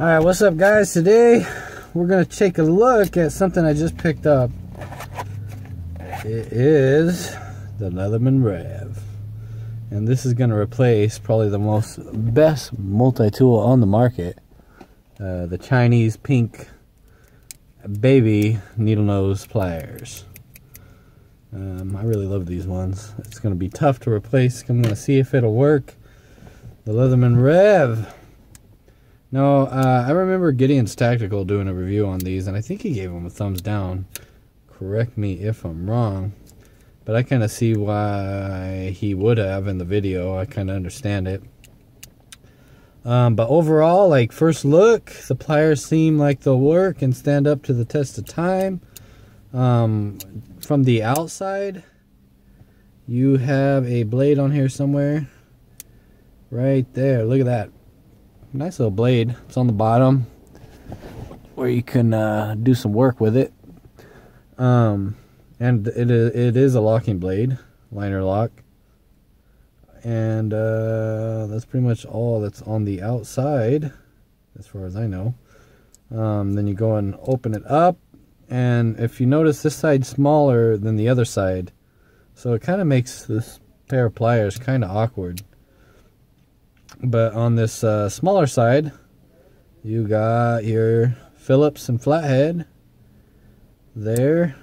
All right, what's up guys? Today we're gonna take a look at something I just picked up. It is the Leatherman Rev. And this is gonna replace probably the most best multi-tool on the market. Uh, the Chinese pink baby needle nose pliers. Um, I really love these ones. It's gonna be tough to replace. I'm gonna see if it'll work. The Leatherman Rev. No, uh, I remember Gideon's Tactical doing a review on these, and I think he gave them a thumbs down. Correct me if I'm wrong, but I kind of see why he would have in the video. I kind of understand it. Um, but overall, like first look, the pliers seem like they'll work and stand up to the test of time. Um, from the outside, you have a blade on here somewhere. Right there. Look at that nice little blade. It's on the bottom where you can uh, do some work with it. Um, and it is, it is a locking blade, liner lock. And uh, that's pretty much all that's on the outside, as far as I know. Um, then you go and open it up. And if you notice, this side's smaller than the other side. So it kind of makes this pair of pliers kind of awkward. But on this uh, smaller side, you got your Phillips and flathead there.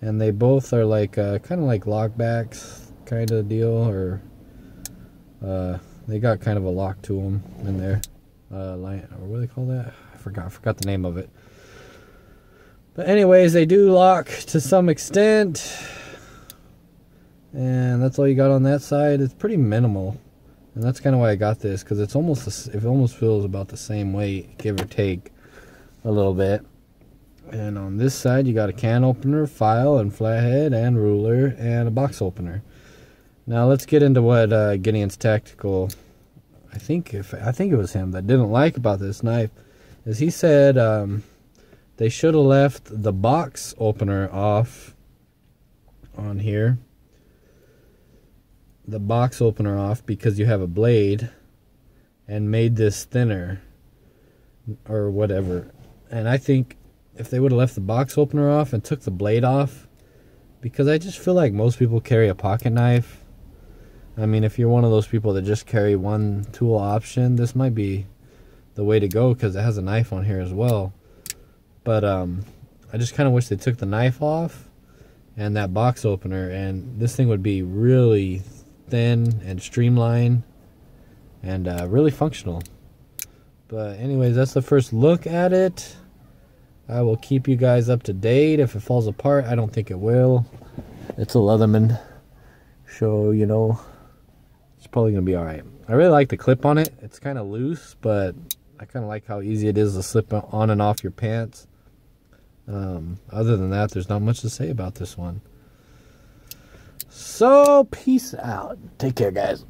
And they both are like uh, kind of like lockbacks kind of deal. Or uh, they got kind of a lock to them in there. Uh, line, or what do they call that? I forgot, I forgot the name of it. But anyways, they do lock to some extent. And that's all you got on that side. It's pretty minimal. And that's kind of why I got this because it's almost it almost feels about the same weight, give or take a little bit. And on this side, you got a can opener, file, and flathead, and ruler, and a box opener. Now let's get into what uh, Gideon's tactical. I think if I think it was him that didn't like about this knife, is he said um, they should have left the box opener off on here the box opener off because you have a blade and made this thinner or whatever. And I think if they would have left the box opener off and took the blade off, because I just feel like most people carry a pocket knife. I mean, if you're one of those people that just carry one tool option, this might be the way to go because it has a knife on here as well. But um, I just kind of wish they took the knife off and that box opener, and this thing would be really thin and streamlined and uh, really functional. But anyways, that's the first look at it. I will keep you guys up to date. If it falls apart, I don't think it will. It's a Leatherman. So, you know, it's probably going to be alright. I really like the clip on it. It's kind of loose, but I kind of like how easy it is to slip on and off your pants. Um, other than that, there's not much to say about this one. So, peace out. Take care, guys.